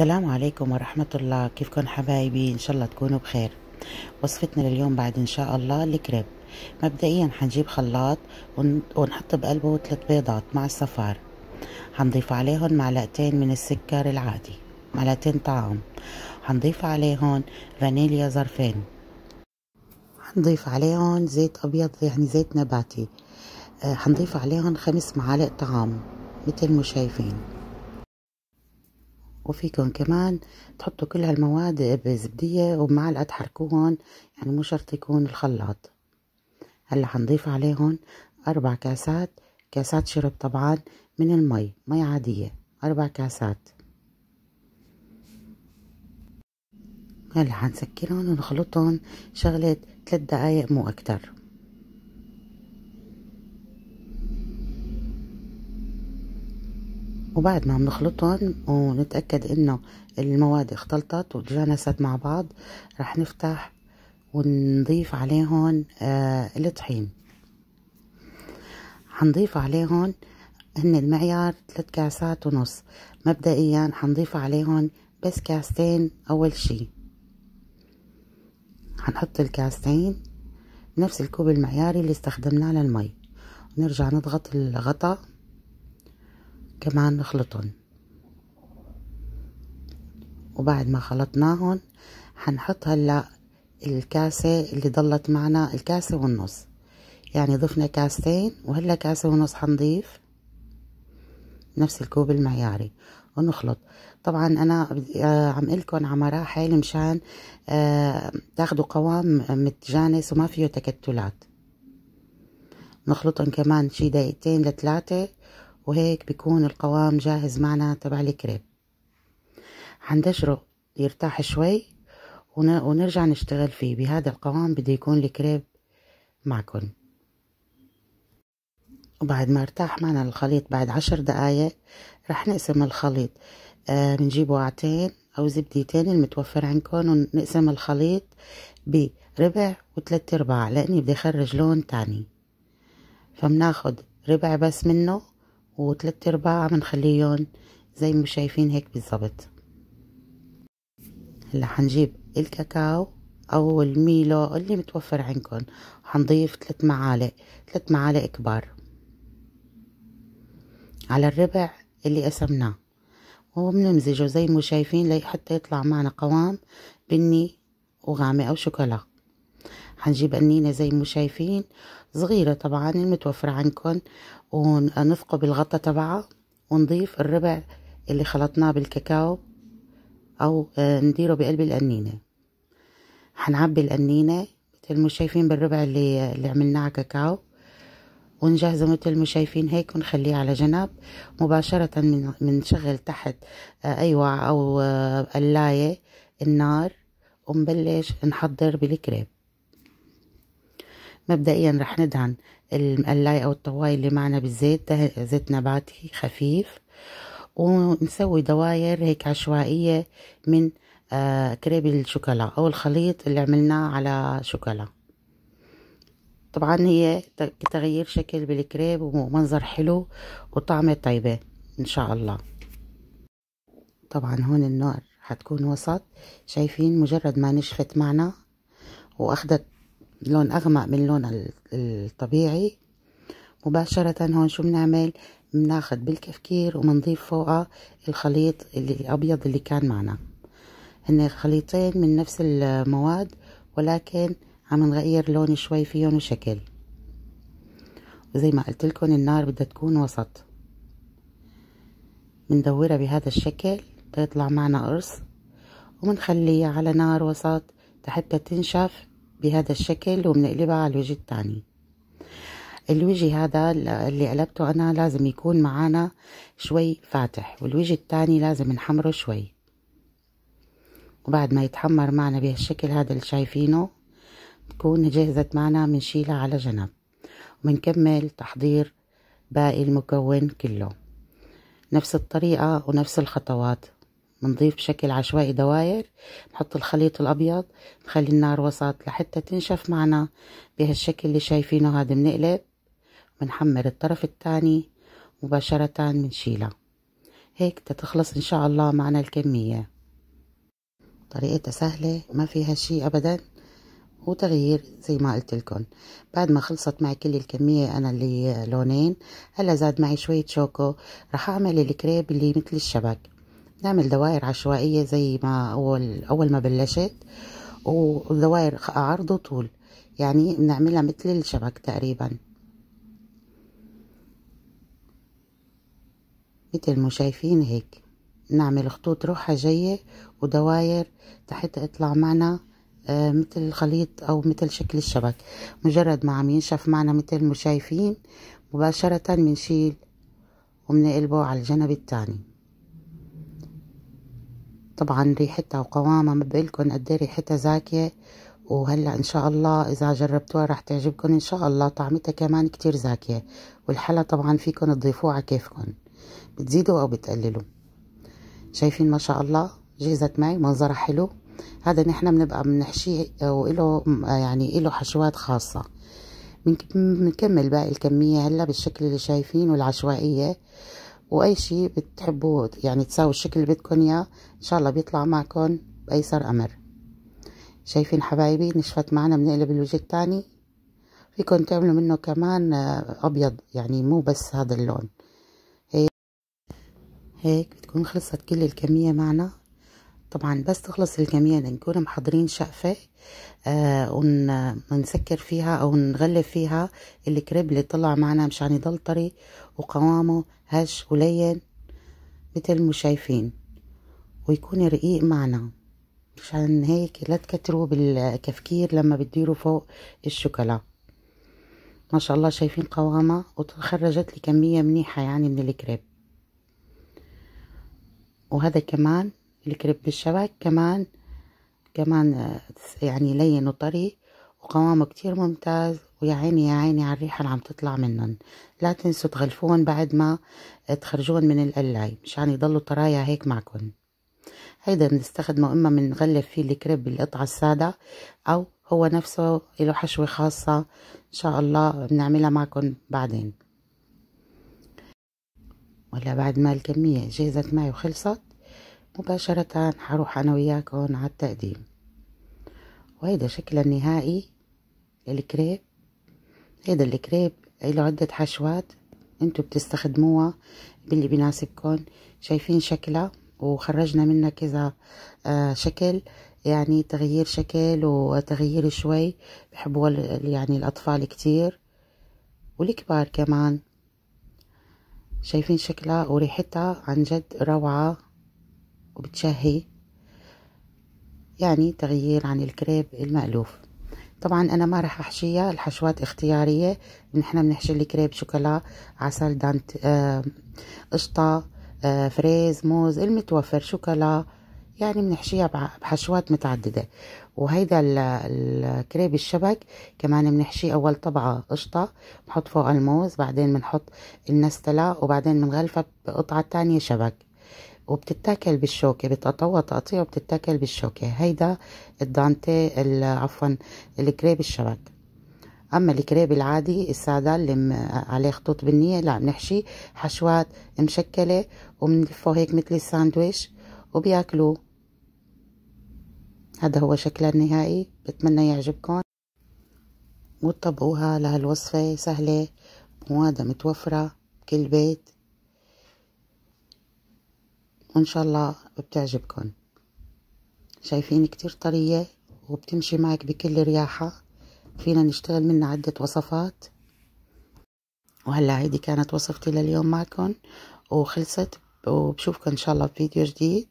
السلام عليكم ورحمة الله. كيفكن حبايبي؟ إن شاء الله تكونوا بخير. وصفتنا لليوم بعد إن شاء الله الكريب. مبدئيا حنجيب خلاط ون- ونحط بقلبه ثلاث بيضات مع الصفار. حنضيف عليهم معلقتين من السكر العادي. معلقتين طعام. حنضيف عليهم فانيليا ظرفين. حنضيف عليهم زيت أبيض يعني زيت نباتي. آه، حنضيف عليهم خمس معالق طعام. مثل ما شايفين وفيكم كمان تحطوا كل هالمواد بزبدية وبمعلقة تحركوهم يعني مو شرط يكون الخلاط. هلأ حنضيف عليهم أربع كاسات كاسات شرب طبعا من المي مي عادية أربع كاسات. هلأ حنسكرهم ونخلطهم شغلة ثلاث دقايق مو أكتر. وبعد ما بنخلطهم ونتأكد إنه المواد اختلطت وتجانست مع بعض رح نفتح ونضيف عليهم آه الطحين. حنضيف عليهم هن المعيار ثلاث كاسات ونص. مبدئيا حنضيف عليهم بس كاستين أول شي. حنحط الكاستين نفس الكوب المعياري اللي استخدمناه للمي. ونرجع نضغط الغطا كمان نخلطهم. وبعد ما خلطناهم حنحط هلأ الكاسة اللي ضلت معنا الكاسة والنص. يعني ضفنا كاستين وهلأ كاسة ونص حنضيف نفس الكوب المعياري ونخلط. طبعا أنا آه عم لكم على مراحل مشان آه تاخدوا قوام متجانس وما فيه تكتلات. نخلطهم كمان شي دقيقتين لثلاثة وهيك بيكون القوام جاهز معنا تبع الكريب. حندشره يرتاح شوي ونرجع نشتغل فيه. بهذا القوام بده يكون الكريب معكم وبعد ما ارتاح معنا الخليط بعد عشر دقايق رح نقسم الخليط. آه بنجيب وعتين أو زبديتين المتوفر عندكم ونقسم الخليط بربع وثلاث أرباع لأني بدي أخرج لون تاني. فبناخد ربع بس منه وثلاث أرباع بنخليهم زي ما شايفين هيك بالضبط. هلا حنجيب الكاكاو أو الميلو اللي متوفر عندكم حنضيف ثلاث معالق ثلاث معالق كبار. على الربع اللي قسمناه. وبنمزجه زي ما شايفين لحتى يطلع معنا قوام بني وغامق أو شوكولا. حنجيب قنينة زي ما شايفين صغيرة طبعا المتوفرة عندكم. ونثقب الغطا تبعها ونضيف الربع اللي خلطناه بالكاكاو أو نديره بقلب القنينة حنعبي القنينة مثل ما شايفين بالربع اللي, اللي عملناه كاكاو. ونجهزه مثل ما شايفين هيك ونخليه على جنب. مباشرة من منشغل تحت أي وعاء أو قلاية النار. ونبلش نحضر بالكريب. مبدئيا رح ندهن المقلاية أو الطواية اللي معنا بالزيت زيت نباتي خفيف ونسوي دواير هيك عشوائية من آه كريب الشوكولا أو الخليط اللي عملناه على شوكولا. طبعا هي تغيير شكل بالكريب ومنظر حلو وطعمة طيبة إن شاء الله. طبعا هون النار حتكون وسط. شايفين مجرد ما نشفت معنا واخدت لون أغمق من لون الطبيعي. مباشرة هون شو بنعمل؟ بناخد بالكفكير وبنضيف فوقها الخليط اللي الأبيض اللي كان معنا. هن خليطين من نفس المواد ولكن عم نغير لون شوي فيهم وشكل. وزي ما قلت لكم النار بدها تكون وسط. بندورها بهذا الشكل تطلع معنا قرص وبنخليها على نار وسط حتى تنشف بهذا الشكل وبنقلبها على الوجه الثاني. الوجه هذا اللي قلبته أنا لازم يكون معانا شوي فاتح والوجه الثاني لازم نحمره شوي. وبعد ما يتحمر معنا بهالشكل هذا اللي شايفينه تكون جهزت معنا بنشيلها على جنب. وبنكمل تحضير باقي المكون كله. نفس الطريقة ونفس الخطوات. بنضيف بشكل عشوائي دواير نحط الخليط الأبيض نخلي النار وسط لحتى تنشف معنا بهالشكل اللي شايفينه هذا بنقلب بنحمر الطرف الثاني مباشرة بنشيلها هيك تتخلص إن شاء الله معنا الكمية. طريقتها سهلة ما فيها شي أبدا وتغيير زي ما قلت لكم بعد ما خلصت معي كل الكمية أنا اللي لونين هلأ زاد معي شوية شوكو راح أعمل الكريب اللي مثل الشبك. نعمل دوائر عشوائية زي ما أول أول ما بلشت ودوائر عرض وطول. يعني بنعملها مثل الشبك تقريبا. مثل ما شايفين هيك. نعمل خطوط روحة جاية ودواير تحت اطلع معنا آه مثل الخليط أو مثل شكل الشبك. مجرد ما عم ينشف معنا مثل ما شايفين مباشرة بنشيل وبنقلبه على الجنب الثاني طبعا ريحتها وقوامها ما بقولكن قد ريحتها زاكية. وهلأ إن شاء الله إذا جربتوها راح تعجبكم. إن شاء الله طعمتها كمان كتير زاكية. والحلا طبعا فيكم تضيفوه على كيفكم بتزيدوا أو بتقللوا؟ شايفين ما شاء الله جهزت معي منظرها حلو. هذا نحن بنبقى بنحشيه وإله يعني إله حشوات خاصة. بنكمل باقي الكمية هلأ بالشكل اللي شايفين والعشوائية وأي شي بتحبوا يعني تساووا الشكل اللي بدكم إياه إن شاء الله بيطلع معكم بأيسر أمر. شايفين حبايبي نشفت معنا بنقلب الوجه التاني. فيكم تعملوا منه كمان أبيض يعني مو بس هذا اللون. هيك بتكون خلصت كل الكمية معنا. طبعا بس تخلص الكمية نكون محضرين شقفة آه ونسكر فيها أو نغلف فيها الكريب اللي طلع معنا مشان يضل طري وقوامه هش ولين مثل ما شايفين ويكون رقيق معنا. مشان هيك لا تكتروا بالكفكير لما بتديروا فوق الشوكولا. ما شاء الله شايفين قوامها وتخرجت لي كمية منيحة يعني من الكريب. وهذا كمان الكريب بالشبك كمان كمان يعني لين وطري وقوامه كتير ممتاز ويا عيني يا عيني على الريحة اللي عم تطلع منهم. لا تنسوا تغلفون بعد ما تخرجون من القلاي مشان يضلوا طرايا هيك معكم هيدا بنستخدمه إما بنغلف فيه الكريب بالقطعة السادة أو هو نفسه له حشوة خاصة إن شاء الله بنعملها معكم بعدين. ولا بعد ما الكمية جهزت معي وخلصت؟ مباشرة حروح أنا وياكم على التقديم. وهيدا شكله النهائي للكريب. هيدا الكريب له عدة حشوات أنتو بتستخدموها باللي بيناسبكم شايفين شكلها وخرجنا منها كذا آه شكل يعني تغيير شكل وتغيير شوي. بحبوا يعني الأطفال كتير والكبار كمان. شايفين شكلها وريحتها عن جد روعة. وبتشهي يعني تغيير عن الكريب المألوف. طبعا أنا ما راح أحشيها الحشوات اختيارية. نحن بنحشي الكريب شوكولا عسل دانت قشطة آه فريز موز المتوفر شوكولا. يعني بنحشيها بحشوات متعددة. وهيدا الكريب الشبك كمان بنحشيه أول طبعة قشطة بنحط فوق الموز بعدين بنحط النستلة وبعدين بنغلفها بقطعة تانية شبك. وبتتاكل بالشوكة بتقطوها تقطيع وبتتاكل بالشوكة. هيدا الدانتي عفوا الكريب الشبك. أما الكريب العادي السادة اللي عليه خطوط بنية لا بنحشي حشوات مشكلة وبنلفه هيك مثل الساندويش وبياكلوه. هذا هو شكلها النهائي. بتمنى يعجبكم. وتطبقوها لهالوصفة سهلة موادة متوفرة بكل بيت. وإن شاء الله بتعجبكم. شايفين كتير طرية وبتمشي معك بكل رياحة. فينا نشتغل منها عدة وصفات. وهلأ هيدي كانت وصفتي لليوم معكم وخلصت. وبشوفكم إن شاء الله بفيديو جديد.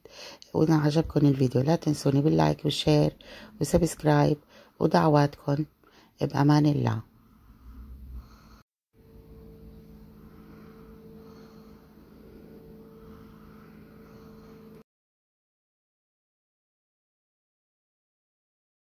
وإذا عجبكم الفيديو لا تنسوني بال like وال share و subscribe ودعواتكم بأمان الله.